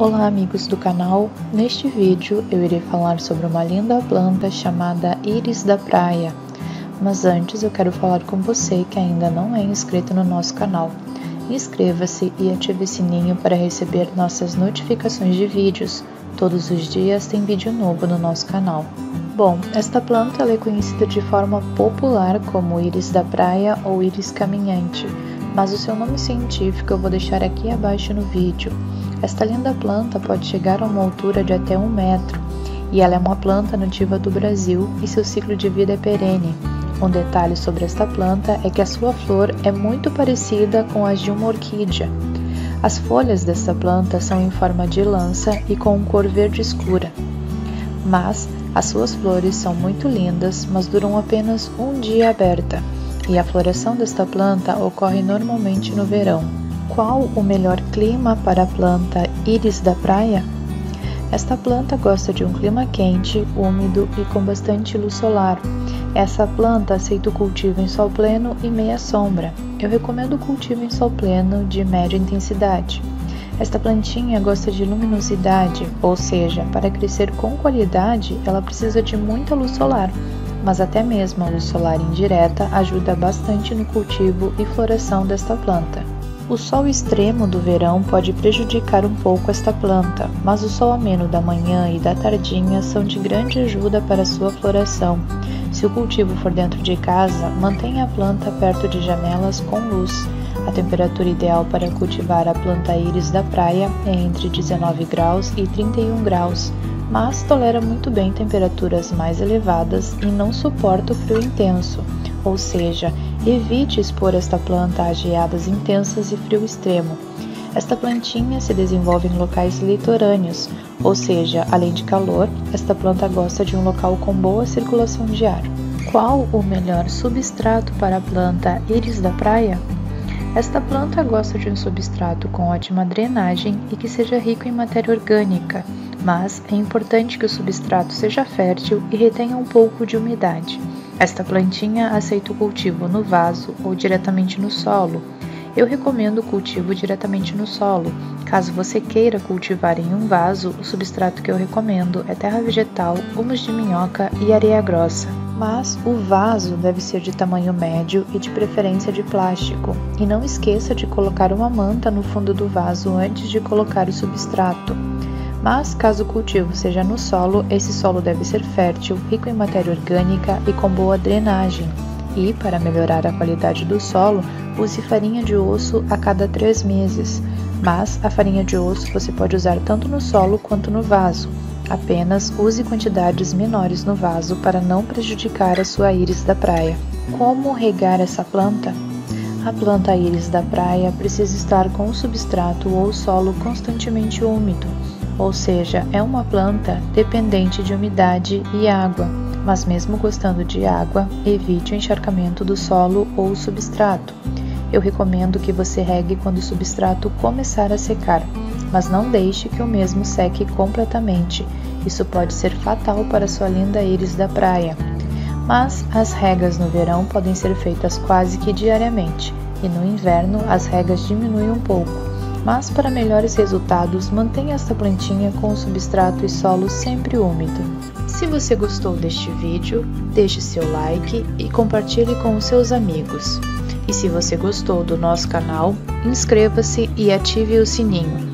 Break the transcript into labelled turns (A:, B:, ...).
A: Olá amigos do canal, neste vídeo eu irei falar sobre uma linda planta chamada Íris da Praia. Mas antes eu quero falar com você que ainda não é inscrito no nosso canal. Inscreva-se e ative o sininho para receber nossas notificações de vídeos. Todos os dias tem vídeo novo no nosso canal. Bom, esta planta é conhecida de forma popular como Íris da Praia ou Íris caminhante, mas o seu nome científico eu vou deixar aqui abaixo no vídeo. Esta linda planta pode chegar a uma altura de até um metro e ela é uma planta nativa do Brasil e seu ciclo de vida é perene. Um detalhe sobre esta planta é que a sua flor é muito parecida com as de uma orquídea. As folhas desta planta são em forma de lança e com cor verde escura, mas as suas flores são muito lindas, mas duram apenas um dia aberta, e a floração desta planta ocorre normalmente no verão. Qual o melhor clima para a planta íris da praia? Esta planta gosta de um clima quente, úmido e com bastante luz solar. Essa planta aceita o cultivo em sol pleno e meia sombra. Eu recomendo o cultivo em sol pleno de média intensidade. Esta plantinha gosta de luminosidade, ou seja, para crescer com qualidade, ela precisa de muita luz solar, mas até mesmo a luz solar indireta ajuda bastante no cultivo e floração desta planta. O sol extremo do verão pode prejudicar um pouco esta planta, mas o sol ameno da manhã e da tardinha são de grande ajuda para sua floração. Se o cultivo for dentro de casa, mantenha a planta perto de janelas com luz. A temperatura ideal para cultivar a planta íris da praia é entre 19 graus e 31 graus, mas tolera muito bem temperaturas mais elevadas e não suporta o frio intenso, ou seja, Evite expor esta planta a geadas intensas e frio extremo. Esta plantinha se desenvolve em locais litorâneos, ou seja, além de calor, esta planta gosta de um local com boa circulação de ar. Qual o melhor substrato para a planta íris da praia? Esta planta gosta de um substrato com ótima drenagem e que seja rico em matéria orgânica, mas é importante que o substrato seja fértil e retenha um pouco de umidade. Esta plantinha aceita o cultivo no vaso ou diretamente no solo. Eu recomendo o cultivo diretamente no solo. Caso você queira cultivar em um vaso, o substrato que eu recomendo é terra vegetal, humus de minhoca e areia grossa. Mas o vaso deve ser de tamanho médio e de preferência de plástico. E não esqueça de colocar uma manta no fundo do vaso antes de colocar o substrato. Mas, caso o cultivo seja no solo, esse solo deve ser fértil, rico em matéria orgânica e com boa drenagem. E, para melhorar a qualidade do solo, use farinha de osso a cada três meses. Mas a farinha de osso você pode usar tanto no solo quanto no vaso. Apenas use quantidades menores no vaso para não prejudicar a sua íris da praia. Como regar essa planta? A planta íris da praia precisa estar com o substrato ou solo constantemente úmido ou seja, é uma planta dependente de umidade e água, mas mesmo gostando de água, evite o encharcamento do solo ou substrato. Eu recomendo que você regue quando o substrato começar a secar, mas não deixe que o mesmo seque completamente. Isso pode ser fatal para sua linda íris da praia. Mas as regas no verão podem ser feitas quase que diariamente, e no inverno as regas diminuem um pouco mas para melhores resultados, mantenha esta plantinha com o substrato e solo sempre úmido. Se você gostou deste vídeo, deixe seu like e compartilhe com os seus amigos. E se você gostou do nosso canal, inscreva-se e ative o sininho